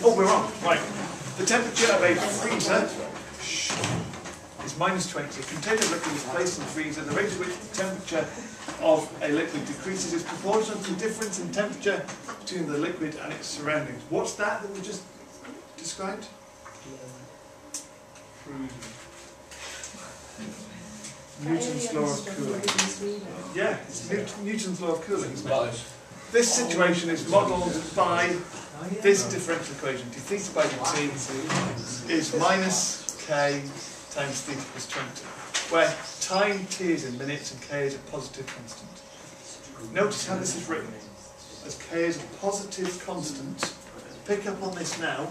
Oh, we're on. Right. The temperature of a freezer is minus 20. A container of liquid is placed in the freezer. The rate at which the temperature of a liquid decreases is proportional to the difference in temperature between the liquid and its surroundings. What's that that we just described? Newton's law of cooling. Yeah, it's Newton's law of cooling. This situation is modelled by this differential equation. d theta by dt is minus k times theta plus 20, where time t is in minutes and k is a positive constant. Notice how this is written. As k is a positive constant, pick up on this now,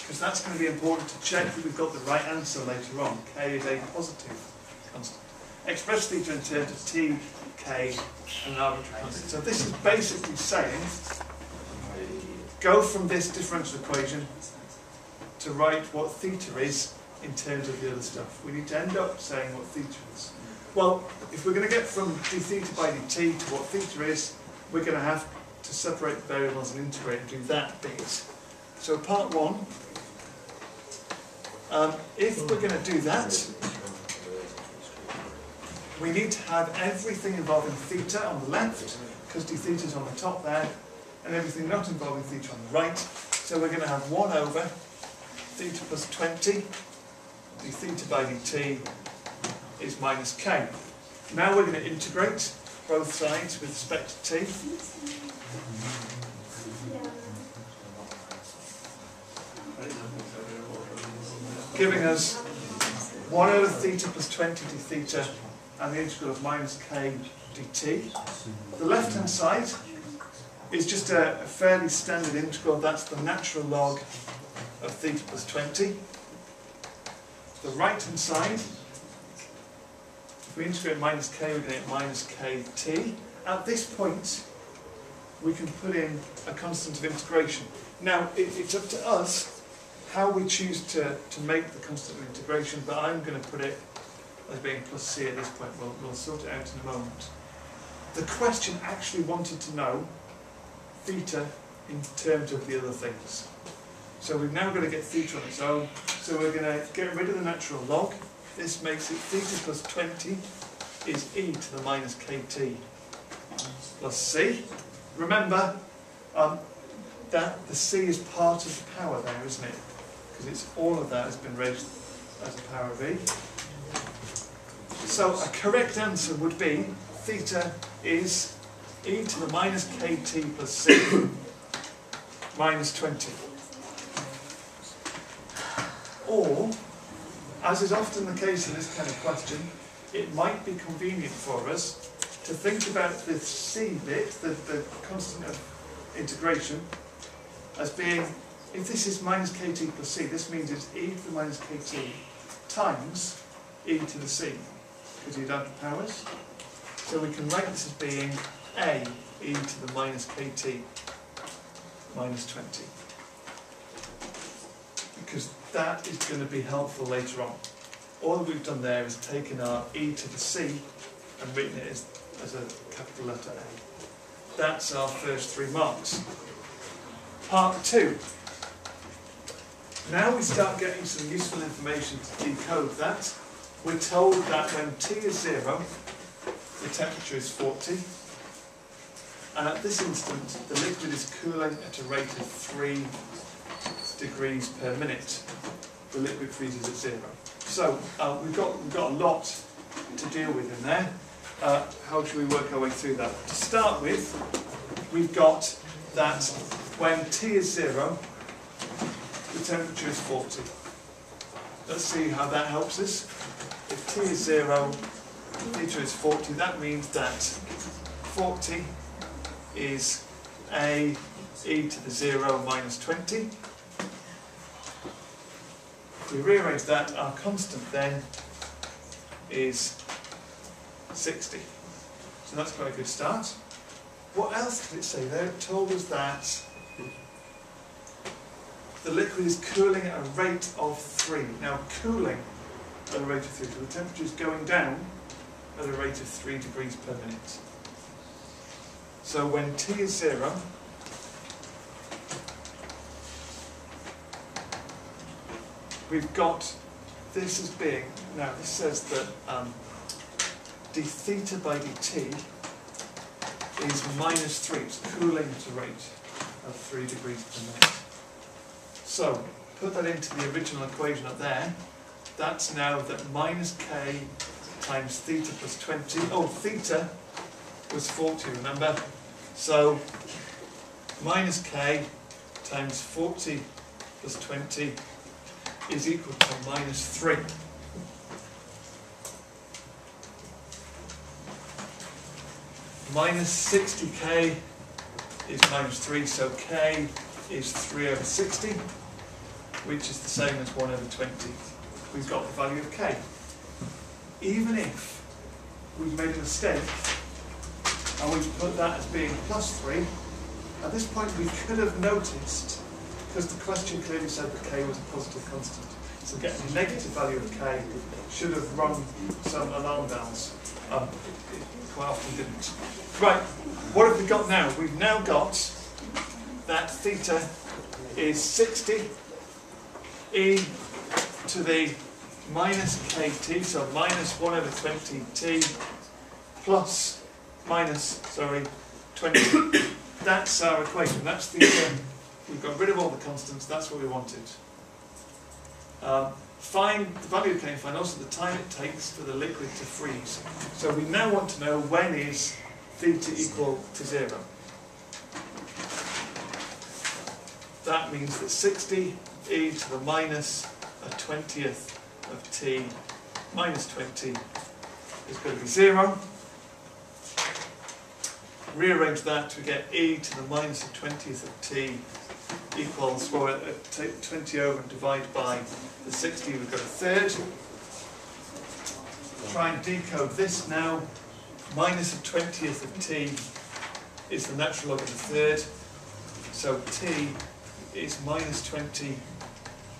because that's going to be important to check that we've got the right answer later on. k is a positive constant. Express theta in terms of t, k, and an arbitrary constant. So this is basically saying, go from this differential equation to write what theta is in terms of the other stuff. We need to end up saying what theta is. Well, if we're going to get from d theta by dt to what theta is, we're going to have to separate the variables and integrate and do that bit. So part one, um, if we're going to do that, we need to have everything involving theta on the left, because d theta is on the top there, and everything not involving theta on the right. So we're going to have 1 over theta plus 20, d theta by dt is minus k. Now we're going to integrate both sides with respect to t. Giving us 1 over theta plus 20 d theta and the integral of minus k dt. The left-hand side is just a, a fairly standard integral, that's the natural log of theta plus 20. The right-hand side, if we integrate minus k, we're going to get minus kt. At this point, we can put in a constant of integration. Now, it, it's up to us how we choose to, to make the constant of integration, but I'm going to put it as being plus c at this point. We'll, we'll sort it out in a moment. The question actually wanted to know theta in terms of the other things. So we've now got to get theta on its own. So we're going to get rid of the natural log. This makes it theta plus 20 is e to the minus kt plus c. Remember um, that the c is part of the power there, isn't it? Because it's all of that has been raised as a power of e. So a correct answer would be theta is e to the minus kt plus c minus 20. Or, as is often the case in this kind of question, it might be convenient for us to think about the c bit, the, the constant of integration, as being, if this is minus kt plus c, this means it's e to the minus kt times e to the c, because you add the powers. So we can write this as being a e to the minus kt minus 20. Because that is going to be helpful later on. All we've done there is taken our e to the c and written it as, as a capital letter A. That's our first three marks. Part two. Now we start getting some useful information to decode that. We're told that when T is zero, the temperature is 40. And at this instant, the liquid is cooling at a rate of 3 degrees per minute. The liquid freezes at zero. So uh, we've, got, we've got a lot to deal with in there. Uh, how should we work our way through that? To start with, we've got that when T is zero, the temperature is 40. Let's see how that helps us. If T is zero, theta is 40, that means that 40 is a e to the 0 minus 20. If we rearrange that, our constant then is 60. So that's quite a good start. What else did it say there? It told us that the liquid is cooling at a rate of 3. Now cooling at a rate of 3, so the temperature is going down at a rate of 3 degrees per minute. So when T is 0, we've got this as being, now this says that um, d theta by dt is minus 3, it's a rate of 3 degrees per minute. So, put that into the original equation up there, that's now that minus k times theta plus 20, oh, theta was 40, remember? So, minus k times 40 plus 20 is equal to minus 3. Minus 60k is minus 3, so k is 3 over 60, which is the same as 1 over 20. We've got the value of k. Even if we've made a mistake and we've put that as being plus 3, at this point we could have noticed, because the question clearly said that k was a positive constant, so getting a negative value of k should have rung some alarm bells. Um, it quite often didn't. Right, what have we got now? We've now got that theta is 60 e to the minus kt, so minus 1 over 20t plus minus, sorry, 20. that's our equation. That's the, um, we've got rid of all the constants, that's what we wanted. Um, find the value of k find also the time it takes for the liquid to freeze. So we now want to know when is theta equal to zero. That means that 60 e to the minus a 20th of t minus 20 is going to be zero. Rearrange that to get e to the minus a 20th of t equals, well, uh, take 20 over and divide by the 60, we've got a third. Try and decode this now. Minus a 20th of t is the natural log of the third. So t is minus 20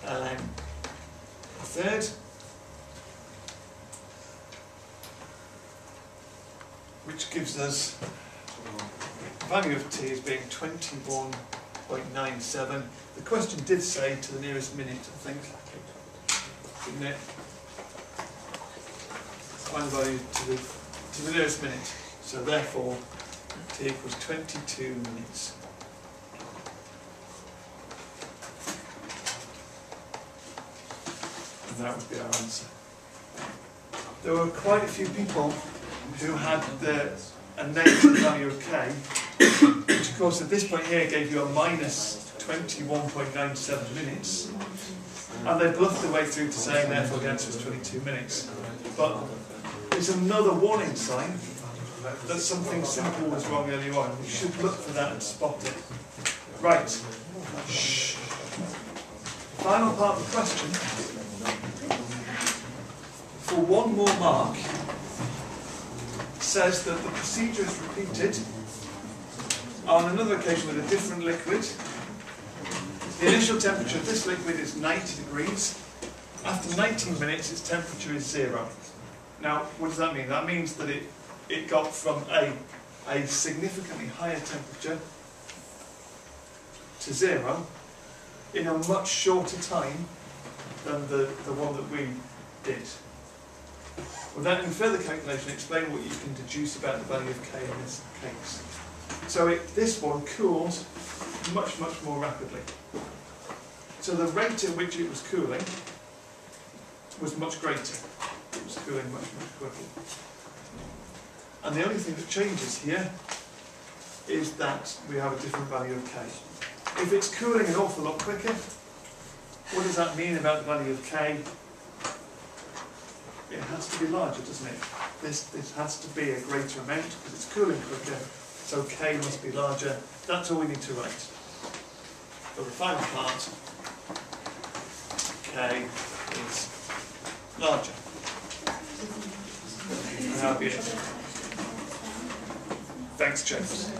ln a third. Which gives us the value of t as being 21.97. The question did say to the nearest minute, I think, didn't it? Find the value to the, to the nearest minute. So therefore, t equals 22 minutes. And that would be our answer. There were quite a few people who had the, a negative value of k, which of course at this point here gave you a minus 21.97 minutes. And they bluffed their way through to saying therefore the answer is 22 minutes. But it's another warning sign that something simple was wrong earlier on. We should look for that and spot it. Right. Shh. Final part of the question. For one more mark, says that the procedure is repeated on another occasion with a different liquid. The initial temperature of this liquid is 90 degrees. After 19 minutes, its temperature is zero. Now, what does that mean? That means that it, it got from a, a significantly higher temperature to zero in a much shorter time than the, the one that we did. Without any further calculation, explain what you can deduce about the value of k in this case. So it, this one cools much, much more rapidly. So the rate at which it was cooling was much greater. It was cooling much, much quicker. And the only thing that changes here is that we have a different value of k. If it's cooling an awful lot quicker, what does that mean about the value of k? It has to be larger, doesn't it? This, this has to be a greater amount because it's cooling quicker, so k must be larger. That's all we need to write. For the final part, k is larger. That'll be it. Thanks, James.